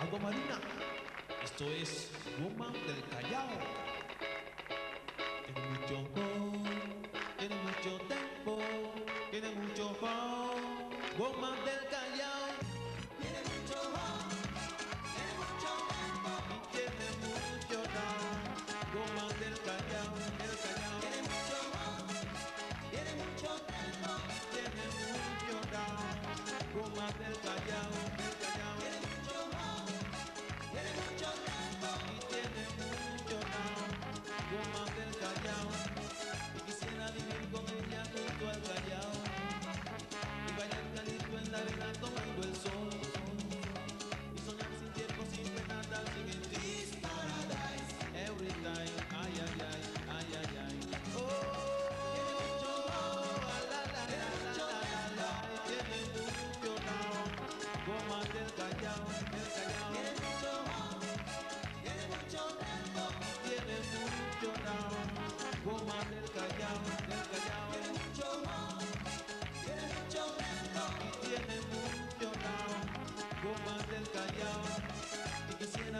Agua Marina. Esto es Woman del Callao. Tiene mucho gol, tiene mucho tempo, tiene mucho gol. Woman del Callao. Tiene mucho gol, tiene mucho tempo. Tiene mucho down. Woman del Callao, del Callao. Tiene mucho gol, tiene mucho tempo. Tiene mucho down. Woman del Callao.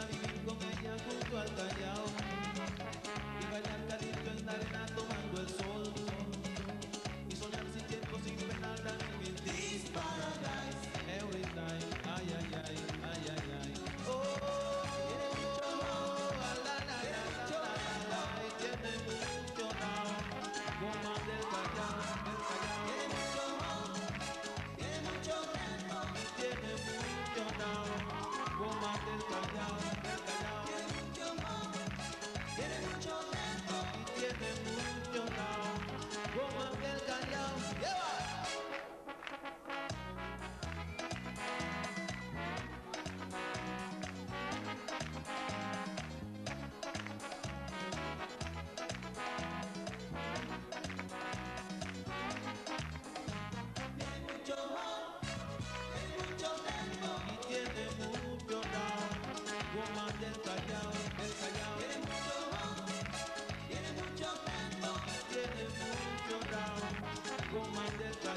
a vivir con ella junto al Callao.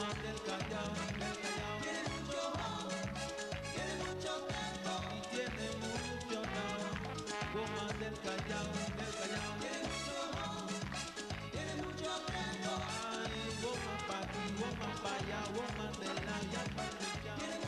más del Callao, del Callao. Tiene mucho ojo, tiene mucho y tiene mucho. Goma del Callao, del Callao. Tiene mucho ojo, tiene mucho. Ay, goma pa' aquí, goma pa' allá, goma de la.